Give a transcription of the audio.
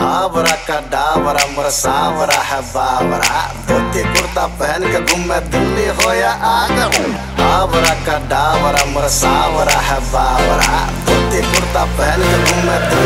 आवरा का डावरा, मोर सावरा है बावरा। धोती कुर्ता पहन के घूमे दिल्ली हो या आगरा। आवरा का डावरा, मोर सावरा है बावरा। धोती कुर्ता पहन के घूमे दिल्ली